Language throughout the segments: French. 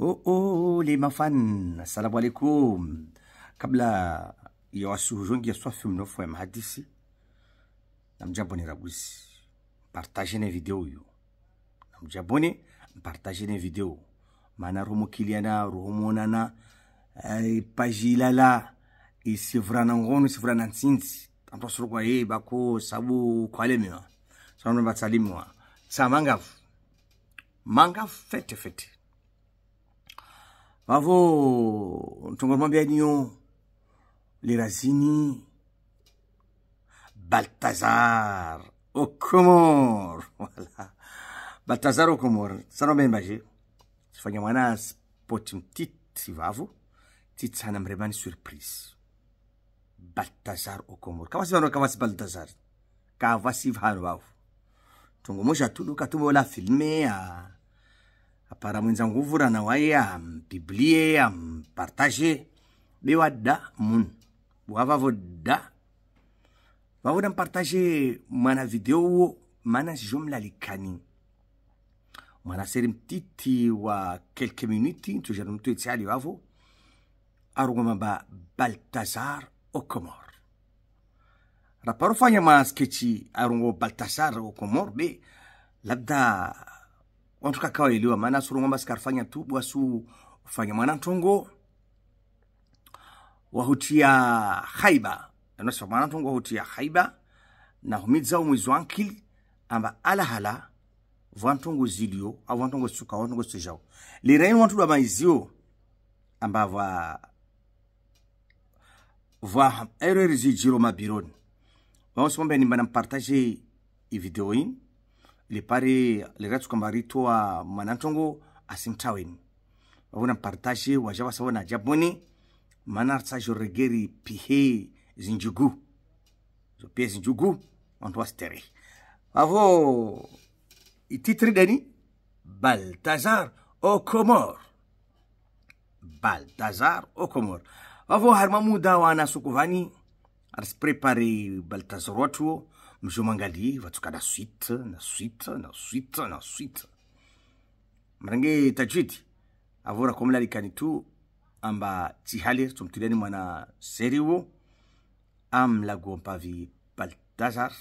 Oh, oh, les mafan, assalamu alaikum. Kabla ya wasuhuzongi ya swafi mnofu ya mahadisi, namjabone rabusi, partage na video hiyo. Namjabone, partage na video. Mana rumu kiliana, rumu nana, eh, pajilala, isivrana ngono, isivrana nsinzi. Tanto surukwa ye, bako, sabu, kwale miwa. Sabu mbatalimiwa. Sa mangafu. Mangafu, fete, fete. Mavo, Ntongolman Bianyon, Lirazini, Baltazar, Okomor. Voilà. Baltazar Okomor. Sanon ben baje. Sifanya mwana spotim tit sivavo. Tit sana mremani surprise. Baltazar Okomor. Kawasi vano kawasi Baltazar. Kawasi vano wavu. Tongo moja tulu katumbo la filme ya... Ah. Apara mwenzangu vura na waye ambiblie ampartage bewadda mun. Wavavo da vavoda mpartage mwana video wo mana jumla likani. Mwana seri mtiti wa kelke minuti tujana mtu etiali wavo. Arungoma ba baltazar okomor. Raparo fanya ma skechi arungo baltazar okomor be labda watu kakawaelewa maana surungomba sikarfanya tu bwasu ufanya mwanantongo wahutia haiba. Anasa mwanantongo wahutia haiba na humidza umwizi wankili amba alahala vantongo zilio au vantongo suka vantongo sejao liraini wantu maizio amba va va erreur zijiro mabironi. Vamosombe nimba i video ini lepare liratsuka maritu a manantongo asinthaweni vavona mpartaxe wa ja vasavona japoni manartsaxo regeri pihe zinjugu. Zo pihe zinjugu wanthu wasitere vavo ititre e dani? Baltazar okomor. Baltazar okomor. Vavo harima wana wa nasukuvani arisprepare baltazar watuo mzomangali vatsuka na suite na suite na suite na suite? Mrange tajwidi avora komlalikani tu amba tihali tumtiliani mwana seriwo amlago mpavi baltazar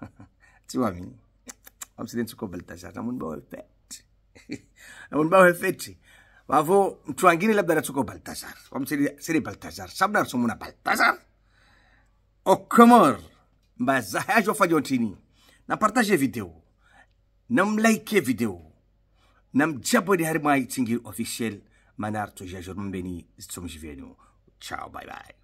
tiwami amsiden tsuko baltazar namun bawe pet namun bawe feti vavo mtu wangine baltazar wamsiri baltazar sabda sumuna baltazar okomor mbaza hajo fajo tini na partage video. Nam like video. Nam jabode har mai tingir officiel manar to jajor mbeni stum jivenu ciao bye bye